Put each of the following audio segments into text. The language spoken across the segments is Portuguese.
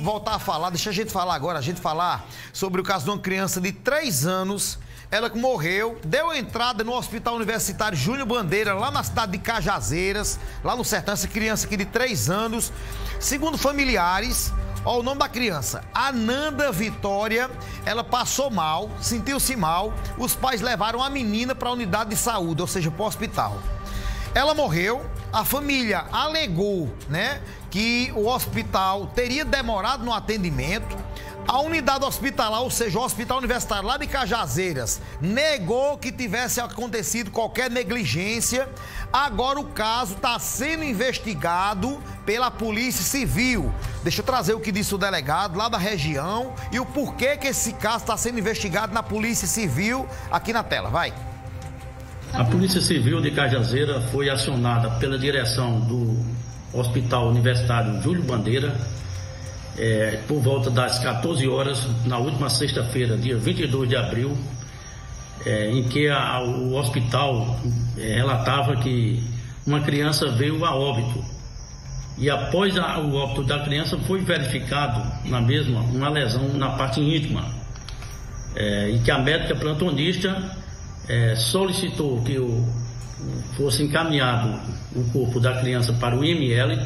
voltar a falar, deixa a gente falar agora, a gente falar sobre o caso de uma criança de 3 anos, ela que morreu, deu entrada no Hospital Universitário Júnior Bandeira, lá na cidade de Cajazeiras, lá no sertão, essa criança aqui de 3 anos, segundo familiares, ó, o nome da criança, Ananda Vitória, ela passou mal, sentiu-se mal, os pais levaram a menina para a unidade de saúde, ou seja, para o hospital. Ela morreu, a família alegou, né, que o hospital teria demorado no atendimento. A unidade hospitalar, ou seja, o Hospital Universitário lá de Cajazeiras, negou que tivesse acontecido qualquer negligência. Agora o caso está sendo investigado pela Polícia Civil. Deixa eu trazer o que disse o delegado lá da região e o porquê que esse caso está sendo investigado na Polícia Civil aqui na tela. Vai. A Polícia Civil de Cajazeira foi acionada pela direção do Hospital Universitário Júlio Bandeira é, por volta das 14 horas, na última sexta-feira, dia 22 de abril, é, em que a, o hospital é, relatava que uma criança veio a óbito. E após a, o óbito da criança foi verificado na mesma uma lesão na parte íntima. É, e que a médica plantonista é, solicitou que fosse encaminhado o corpo da criança para o IML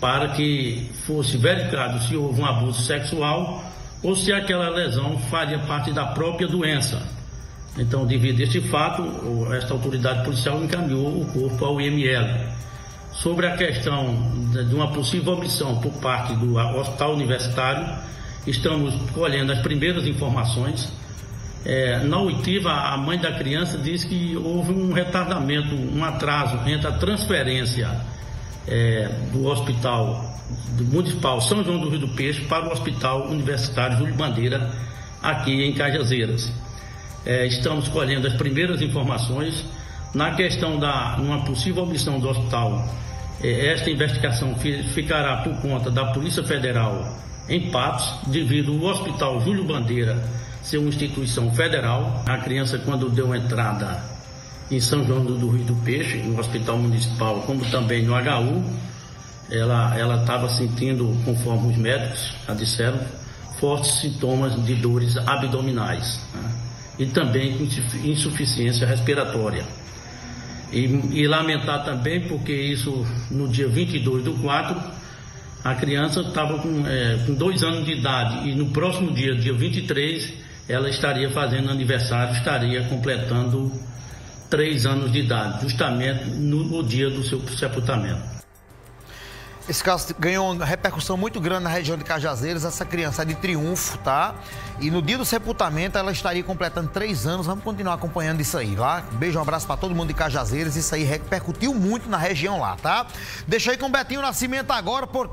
para que fosse verificado se houve um abuso sexual ou se aquela lesão faria parte da própria doença. Então, devido a este fato, esta autoridade policial encaminhou o corpo ao IML. Sobre a questão de uma possível omissão por parte do hospital universitário, estamos colhendo as primeiras informações é, na oitiva, a mãe da criança disse que houve um retardamento, um atraso entre a transferência é, do hospital do municipal São João do Rio do Peixe para o hospital universitário Júlio Bandeira, aqui em Cajazeiras. É, estamos colhendo as primeiras informações. Na questão da uma possível omissão do hospital, é, esta investigação ficará por conta da Polícia Federal em Patos, devido ao hospital Júlio Bandeira ser uma instituição federal. A criança, quando deu entrada em São João do, Rio do Peixe, no hospital municipal, como também no HU, ela estava sentindo, conforme os médicos já disseram, fortes sintomas de dores abdominais né? e também insuficiência respiratória. E, e, lamentar também porque isso no dia 22 do 4, a criança estava com, é, com dois anos de idade e no próximo dia, dia 23, ela estaria fazendo aniversário, estaria completando três anos de idade, justamente no, no dia do seu sepultamento. Esse caso ganhou uma repercussão muito grande na região de Cajazeiras. Essa criança é de triunfo, tá? E no dia do sepultamento ela estaria completando três anos. Vamos continuar acompanhando isso aí, lá. Beijo, um abraço para todo mundo de Cajazeiras. Isso aí repercutiu muito na região lá, tá? Deixa aí com o Betinho Nascimento agora, porque.